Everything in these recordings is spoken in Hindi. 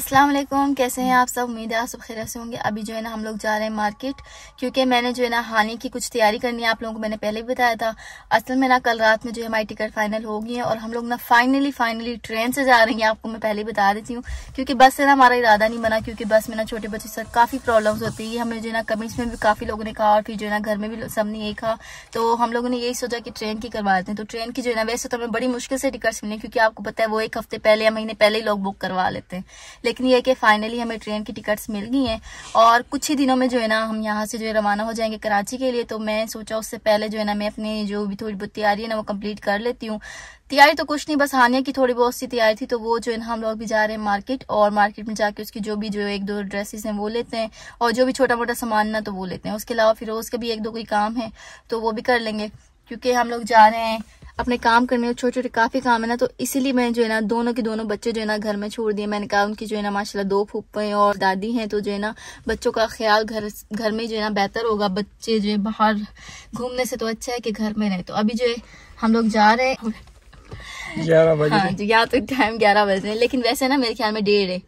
अस्सलाम वालेकुम कैसे हैं आप सब? उम्मीद है आप सब खैर से होंगे। अभी जो है ना हम लोग जा रहे हैं मार्केट, क्योंकि मैंने जो है ना हानि की कुछ तैयारी करनी है, आप लोगों को मैंने पहले भी बताया था। असल में ना कल रात में जो है हमारी टिकट फाइनल हो गई है और हम लोग ना फाइनली फाइनली ट्रेन से जा रही हैं। आपको मैं पहले बता देती हूँ, क्योंकि बस से ना हमारा इरादा नहीं बना, क्योंकि बस में ना छोटे बच्चे से काफ़ी प्रॉब्लम होती है। हमें जो है ना कमेंट्स में भी काफ़ी लोगों ने कहा और फिर जो है ना घर में भी सबने यही कहा। तो हम लोगों ने यही सोचा कि ट्रेन की करवा देते हैं। तो ट्रेन की जो है ना, वैसे तो हमें बड़ी मुश्किल से टिकट्स मिली क्योंकि आपको पता है वो एक हफ़्ते पहले या महीने पहले ही लोग बुक करवा लेते हैं। लेकिन ये कि फाइनली हमें ट्रेन की टिकट्स मिल गई हैं। और कुछ ही दिनों में जो है ना, हम यहाँ से जो है रवाना हो जाएँगे कराची के लिए। तो मैं सोचा उससे पहले जो है ना, मैं अपनी जो भी थोड़ी बहुत तैयारी है ना, वो कंप्लीट कर लेती हूँ। तैयारी तो कुछ नहीं, बस हानिया की थोड़ी बहुत सी तैयारी थी। तो वो जो है ना, हम लोग भी जा रहे हैं मार्केट और मार्केट में जाके उसकी जो भी जो एक दो ड्रेसेस हैं वो लेते हैं। और जो भी छोटा मोटा सामान ना तो वो लेते हैं। उसके अलावा फिर उसके भी एक दो कोई काम है तो वो भी कर लेंगे। क्योंकि हम लोग जा रहे हैं अपने काम करने में छोटे छोटे काफ़ी काम है ना तो इसीलिए मैं जो है ना दोनों के दोनों बच्चे जो है ना घर में छोड़ दिए। मैंने कहा उनकी जो है ना माशाल्लाह दो फूफे और दादी हैं तो जो है ना बच्चों का ख्याल घर घर में जो है ना बेहतर होगा। बच्चे जो है बाहर घूमने से तो अच्छा है कि घर में रहे। तो अभी जो है हम लोग जा रहे हैं। ग्यारह बजे हाँ। तो टाइम ग्यारह बज रहे हैं लेकिन वैसे ना मेरे ख्याल में डेढ़ है।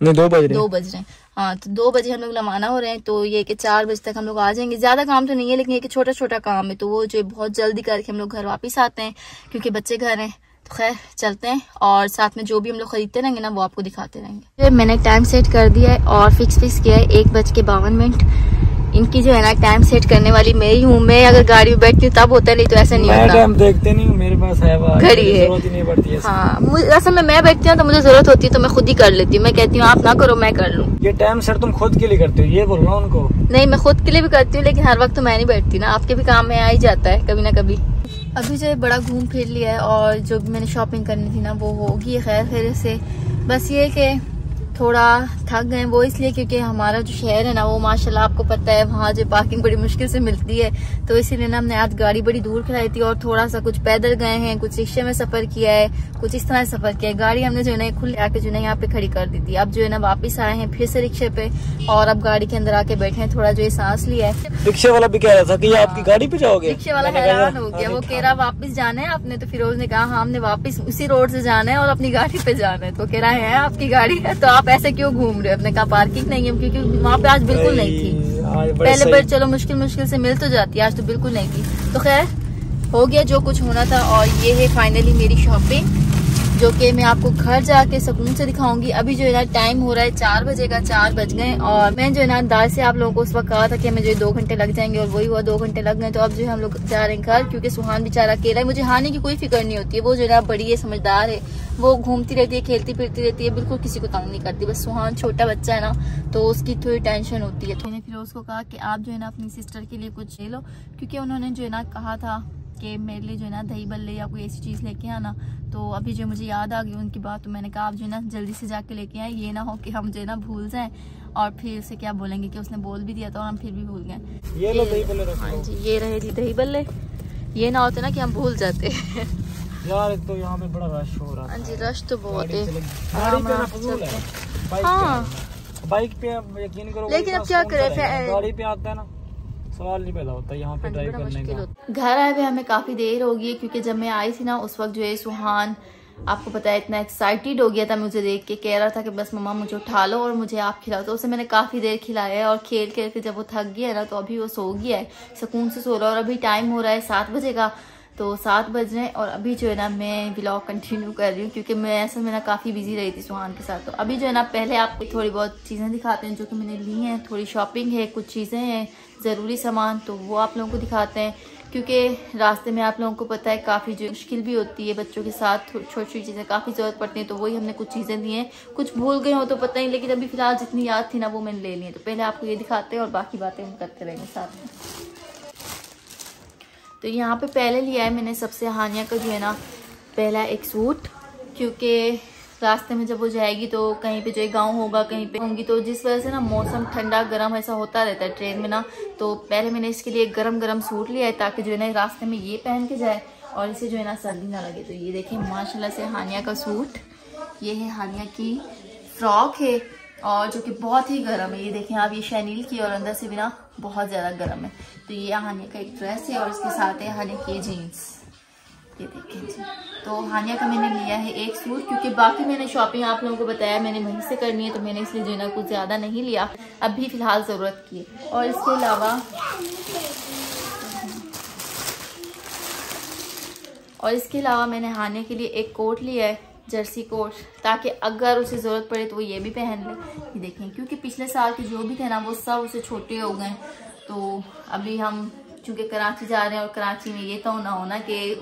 नहीं दो बज रहे दो बज रहे हैं। हाँ तो दो बजे हम लोग रवाना हो रहे हैं तो ये कि चार बजे तक हम लोग आ जाएँगे। ज़्यादा काम तो नहीं है, लेकिन ये कि छोटा छोटा काम है तो वो जो बहुत जल्दी करके हम लोग घर वापस आते हैं, क्योंकि बच्चे घर हैं। तो खैर, चलते हैं, और साथ में जो भी हम लोग खरीदते रहेंगे ना, वो आपको दिखाते रहेंगे। मैंने टाइम सेट कर दिया है, और फिक्स फिक्स किया है, एक बज के बावन मिनट। इनकी जो है ना टाइम सेट करने वाली मैं ही हूँ। मैं अगर गाड़ी में बैठती हूँ तब होता नहीं तो ऐसा नहीं होता। टाइम देखते नहीं मेरे पास है घड़ी है। हाँ असल में मैं बैठती हूँ तो मुझे ज़रूरत होती है तो मैं खुद ही कर लेती हूँ। मैं कहती हूँ आप ना करो मैं कर लूँ। ये टाइम सेट तुम खुद के लिए करते हो ये बोल रहा उनको। नहीं मैं खुद के लिए भी करती हूँ लेकिन हर वक्त तो मैं नहीं बैठती ना। आपके भी काम में आ ही जाता है कभी ना कभी। अभी जो है बड़ा घूम फिर लिया है और जो भी मैंने शॉपिंग करनी थी ना वो होगी खैर खैर से बस ये कि थोड़ा थक गए वो इसलिए क्योंकि हमारा जो शहर है ना वो माशाल्लाह आपको पता है वहाँ जो पार्किंग बड़ी मुश्किल से मिलती है। तो इसीलिए ना हमने आज गाड़ी बड़ी दूर खिलाई थी और थोड़ा सा कुछ पैदल गए हैं कुछ रिक्शे में सफ़र किया है कुछ इस तरह सफ़र किया है। गाड़ी हमने जो है ना खुले आके जो है यहाँ पे खड़ी कर दी थी। अब जो है ना वापिस आए हैं फिर से रिक्शे पे और अब गाड़ी के अंदर आके बैठे हैं थोड़ा जो है सांस लिया है। रिक्शे वाला भी कह रहा था की आपकी गाड़ी पे जाओगे? रिक्शे वाला हैरान हो गया वो कह रहा वापिस जाना है आपने। तो फिरोज ने कहा हाँ हमने वापिस उसी रोड से जाना है और अपनी गाड़ी पे जाना है। तो कह रहा है आपकी गाड़ी है तो आप ऐसे क्यों घूम अपने कहा पार्किंग नहीं है क्योंकि वहाँ पे आज बिल्कुल नहीं थी। पहले पर चलो मुश्किल मुश्किल से मिल तो जाती है आज तो बिल्कुल नहीं थी। तो खैर हो गया जो कुछ होना था और ये है फाइनली मेरी शॉपिंग जो कि मैं आपको घर जाके सुकून से दिखाऊँगी। अभी जो है ना टाइम हो रहा है चार बजे का चार बज गए और मैं जो है ना अंदाज से आप लोगों को उस वक्त कहा था कि हमें जो दो घंटे लग जाएँगे और वही हुआ दो घंटे लग गए तो अब जो है हम लोग जा रहे हैं घर क्योंकि सुहान बेचारा अकेला है। मुझे हानि की कोई फ़िक्र नहीं होती है वो जो है ना बड़ी है समझदार है। वो घूमती रहती है खेलती फिरती रहती है बिल्कुल किसी को तंग नहीं करती। बस सुहान छोटा बच्चा है ना तो उसकी थोड़ी टेंशन होती है। तो मैंने फिर उसको कहा कि आप जो है ना अपनी सिस्टर के लिए कुछ ले लो क्योंकि उन्होंने जो है ना कहा था कि मेरे लिए जो है ना दही बल्ले या कोई ऐसी चीज़ लेके आना। तो अभी जो मुझे याद आ गई उनकी बात तो मैंने कहा आप जो है ना जल्दी से जाके लेके आए। ये ना हो कि हम जो है ना भूल जाएँ और फिर उसे क्या बोलेंगे कि उसने बोल भी दिया तो हम फिर भी भूल गए। ये लो दही बल्ले हाँ जी ये रहे जी दही बल्ले। ये ना होते ना कि हम भूल जाते यार तो यहाँ पे बड़ा रश हो रहा है हाँ जी रश तो बहुत है। हाँ। बाइक पे यकीन करो लेकिन अब क्या करें गाड़ी पे आता है ना सवाल नहीं पैदा होता यहाँ पे ड्राइव हाँ करने का। घर आए हुए हमें काफ़ी देर हो गई क्योंकि जब मैं आई थी ना उस वक्त जो है सुहान आपको पता है इतना एक्साइटेड हो गया था मुझे देख के। कह रहा था कि बस मम्मा मुझे उठा लो और मुझे आप खिलाओ। तो उसे मैंने काफ़ी देर खिलाया है और खेल खेल के जब वो थक गया है ना तो अभी वो सो गया है सुकून से सो रहा है और अभी टाइम हो रहा है सात बजे का। तो सात बज रहे हैं और अभी जो है ना मैं ब्लॉग कंटिन्यू कर रही हूँ क्योंकि मैं ऐसे में ना काफ़ी बिज़ी रही थी सुहान के साथ। तो अभी जो है ना पहले आपको थोड़ी बहुत चीज़ें दिखाते हैं जो कि मैंने ली हैं। थोड़ी शॉपिंग है, कुछ चीज़ें हैं, ज़रूरी सामान तो वो आप लोगों को दिखाते हैं। क्योंकि रास्ते में आप लोगों को पता है काफ़ी जो मुश्किल भी होती है बच्चों के साथ छोटी छोटी चीज़ें काफ़ी ज़रूरत पड़ती हैं तो वही हमने कुछ चीज़ें दी हैं। कुछ भूल गए हो तो पता नहीं, लेकिन अभी फ़िलहाल जितनी याद थी ना वो मैंने ले ली है। तो पहले आपको ये दिखाते हैं और बाकी बातें हम करते रहेंगे साथ में। तो यहाँ पे पहले लिया है मैंने सबसे हानिया का जो है ना, पहला एक सूट, क्योंकि रास्ते में जब वो जाएगी तो कहीं पे जो गाँव होगा, कहीं पे होंगी तो जिस वजह से ना मौसम ठंडा, गर्म ऐसा होता रहता है ट्रेन में ना तो पहले मैंने इसके लिए गरम गरम सूट लिया है ताकि जो है ना रास्ते में ये पहन के जाए और इसे जो है ना सर्दी ना लगे। तो ये देखिए, माशाल्लाह से हानिया का सूट, ये है हानिया की फ्रॉक है। और जो कि बहुत ही गर्म है। ये देखें आप, ये शैनील की और अंदर से बिना बहुत ज़्यादा गर्म है। तो ये हानिया का एक ड्रेस है और इसके साथ है हानिया की जीन्स ये देखें जी। तो हानिया का मैंने लिया है एक सूट, क्योंकि बाकी मैंने शॉपिंग आप लोगों को बताया, मैंने वहीं से करनी है तो मैंने इसलिए जो कुछ ज़्यादा नहीं लिया। अभी फ़िलहाल ज़रूरत की है। और इसके अलावा और इसके अलावा मैंने हानिया के लिए एक कोट लिया है। जर्सी कोट, ताकि अगर उसे ज़रूरत पड़े तो वो ये भी पहन ले। देखें, क्योंकि पिछले साल के जो भी थे ना, वो सब उसे छोटे हो गए। तो अभी हम चूँकि कराची जा रहे हैं और कराची में ये तो ना होना कि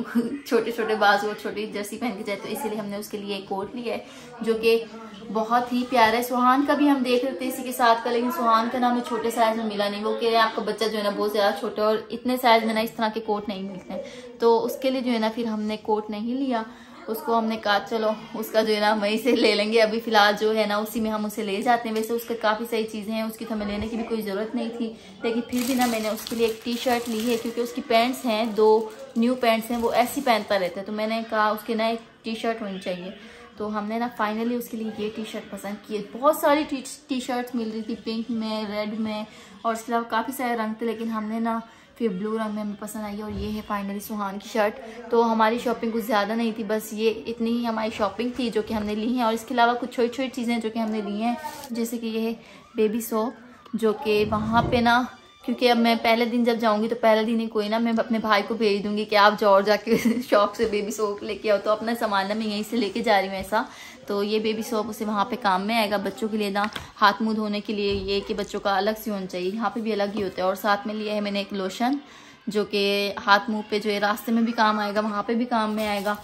छोटे छोटे बाजू और छोटी जर्सी पहन के जाए तो इसीलिए हमने उसके लिए एक कोट लिया है, जो कि बहुत ही प्यारा है। सुहान का भी हम देख रहे थे इसी के साथ का, लेकिन सुहान का ना हमें छोटे साइज़ में मिला नहीं। वो कह रहे हैं, आपका बच्चा जो है ना बहुत ज़्यादा छोटा और इतने साइज़ में ना इस तरह के कोट नहीं मिलते हैं। तो उसके लिए जो है ना, फिर हमने कोट नहीं लिया। उसको हमने कहा, चलो, उसका जो है ना, वहीं से ले लेंगे। अभी फ़िलहाल जो है ना, उसी में हम उसे ले जाते हैं। वैसे उसके काफ़ी सारी चीज़ें हैं, उसकी तो हमें लेने की भी कोई ज़रूरत नहीं थी। लेकिन फिर भी ना मैंने उसके लिए एक टी शर्ट ली है, क्योंकि उसकी पैंट्स हैं, दो न्यू पैंट्स हैं, वो ऐसी पहनता रहता है। तो मैंने कहा, उसके ना एक टी शर्ट होनी चाहिए। तो हमने ना फाइनली उसके लिए ये टी शर्ट पसंद की है बहुत सारी टी शर्ट मिल रही थी पिंक में रेड में, और उसके अलावा काफ़ी सारे रंग थे, लेकिन हमने ना फिर ब्लू रंग में हमें पसंद आई और ये है फाइनली सुहान की शर्ट तो हमारी शॉपिंग कुछ ज़्यादा नहीं थी, बस ये इतनी ही हमारी शॉपिंग थी जो कि हमने ली है। और इसके अलावा कुछ छोटी छोटी चीज़ें जो कि हमने ली हैं, जैसे कि ये है बेबी सोप जो कि वहाँ पे ना क्योंकि अब मैं पहले दिन जब जाऊँगी तो पहले दिन ही कोई ना मैं अपने भाई को भेज दूँगी कि आप जाओ जाके शॉप से बेबी सोप लेके आओ। तो अपना सामान ना मैं यहीं से लेके जा रही हूँ ऐसा। तो ये बेबी सोप उसे वहाँ पे काम में आएगा बच्चों के लिए ना, हाथ मुँह धोने के लिए ये कि बच्चों का अलग से होना चाहिए। यहाँ पे भी अलग ही होता है। और साथ में लिया है मैंने एक लोशन जो कि हाथ मुँह पे जो है रास्ते में भी काम आएगा, वहाँ पे भी काम में आएगा।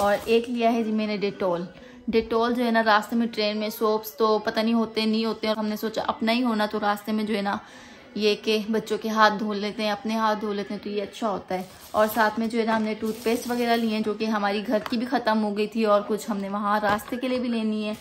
और एक लिया है जी मैंने डेटोल डेटोल जो है ना, रास्ते में ट्रेन में सोप्स तो पता नहीं होते नहीं होते और हमने सोचा अपना ही होना तो रास्ते में जो है ना ये कि बच्चों के हाथ धो लेते हैं, अपने हाथ धो लेते हैं तो ये अच्छा होता है। और साथ में जो है ना, हमने टूथपेस्ट वगैरह लिए हैं, जो कि हमारी घर की भी ख़त्म हो गई थी, और कुछ हमने वहाँ रास्ते के लिए भी लेनी है।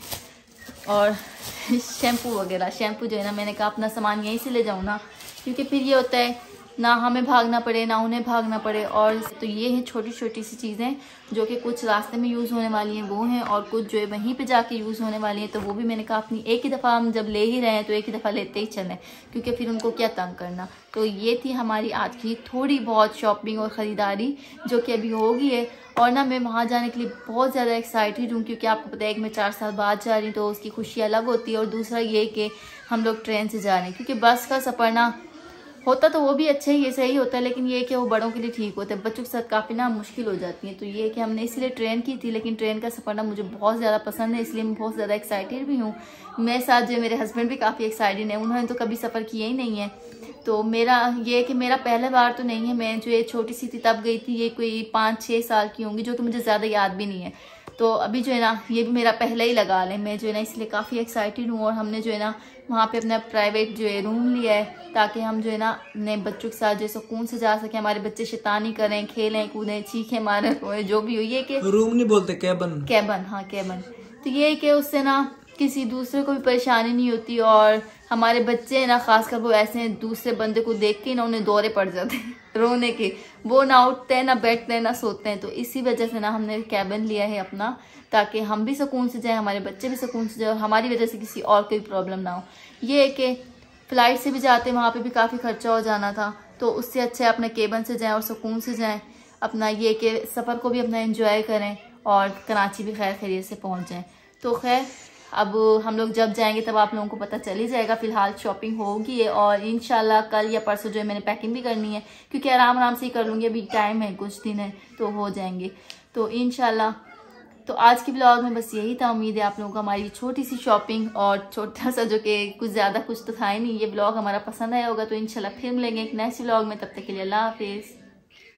और शैम्पू वगैरह शैम्पू जो है ना, मैंने कहा अपना सामान यहीं से ले जाऊँ ना, क्योंकि फिर ये होता है ना हमें भागना पड़े, ना उन्हें भागना पड़े। और तो ये हैं छोटी छोटी सी चीज़ें जो कि कुछ रास्ते में यूज़ होने वाली हैं, वो हैं और कुछ जो है वहीं पे जाके यूज़ होने वाली हैं तो वो भी मैंने कहा अपनी एक ही दफ़ा हम जब ले ही रहे हैं तो एक ही दफ़ा लेते ही चलें, क्योंकि फिर उनको क्या तंग करना। तो ये थी हमारी आज की थोड़ी बहुत शॉपिंग और ख़रीदारी, जो कि अभी होगी है। और ना मैं वहाँ जाने के लिए बहुत ज़्यादा एक्साइटेड हूँ, क्योंकि आपको पता है कि मैं चार साल बाद जा रही हूँ तो उसकी खुशी अलग होती है। और दूसरा ये कि हम लोग ट्रेन से जा रहे हैं, क्योंकि बस का सफ़र ना होता तो वो भी अच्छा ही ये सही होता है, लेकिन ये कि वो बड़ों के लिए ठीक होता है। बच्चों के साथ काफ़ी ना मुश्किल हो जाती है। तो ये कि हमने इसलिए ट्रेन की थी, लेकिन ट्रेन का सफ़र ना मुझे बहुत ज़्यादा पसंद है, इसलिए मैं बहुत ज़्यादा एक्साइटेड भी हूँ। मेरे साथ जो मेरे हस्बैंड भी काफ़ी एक्साइटेड हैं, उन्होंने तो कभी सफ़र किया ही नहीं है। तो मेरा ये कि मेरा पहला बार तो नहीं है, मैं जो ये छोटी सी थी, तब गई थी, ये कोई पाँच छः साल की होंगी, जो कि मुझे ज़्यादा याद भी नहीं है। तो अभी जो है ना ये भी मेरा पहला ही लगा लें। मैं जो है ना इसलिए काफ़ी एक्साइटेड हूँ और हमने जो है ना वहाँ पे अपना प्राइवेट जो है रूम लिया है ताकि हम जो है ना अपने बच्चों के साथ जो सुकून से जा सके हमारे बच्चे शैतानी करें खेलें कूदें चीखें मारें जो भी हो ये कि रूम नहीं बोलते कैबन कैबन हाँ कैबन तो ये कि उससे ना किसी दूसरे को भी परेशानी नहीं होती और हमारे बच्चे ना खासकर वो ऐसे दूसरे बंदे को देख के ना उन्हें दौरे पड़ जाते हैं। रोने के। वो ना उठते हैं ना बैठते हैं ना सोते हैं। तो इसी वजह से ना हमने कैबिन लिया है अपना, ताकि हम भी सुकून से जाएँ, हमारे बच्चे भी सुकून से जाए हमारी वजह से किसी और कोई प्रॉब्लम ना हो। ये है कि फ़्लाइट से भी जाते वहाँ पे भी काफ़ी खर्चा हो जाना था। तो उससे अच्छे अपने केबन से जाएँ और सुकून से जाएँ। अपना ये कि सफ़र को भी अपना इंजॉय करें और कराची भी खैर खैरियत से पहुँच जाएँ। तो खैर अब हम लोग जब जाएँगे तब आप लोगों को पता चल ही जाएगा, फ़िलहाल शॉपिंग होगी और इनशाला कल या परसों जो है मैंने पैकिंग भी करनी है, क्योंकि आराम आराम से ही कर लूँगी, अभी टाइम है कुछ दिन है तो हो जाएँगे। तो इनशाला तो आज की ब्लॉग में बस यही था, उम्मीद है आप लोगों को हमारी छोटी सी शॉपिंग और छोटा सा जो कि कुछ ज़्यादा कुछ तो था ही नहीं, ये ब्लॉग हमारा पसंद आया होगा तो इनशाला फिर मिलेंगे एक नेक्स्ट ब्लॉग में, तब तक के लिए अल्लाह हाफिज़।